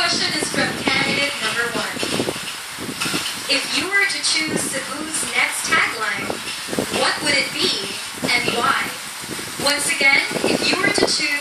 question is from candidate number one. If you were to choose Cebu's next tagline, what would it be and why? Once again, if you were to choose